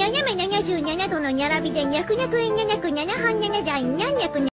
にゃにゃめにゃにゃじゅうにゃにゃとのにゃらびでにゃくにゃくいにゃにゃくにゃにゃはんにゃにゃだいにゃんにゃくにゃ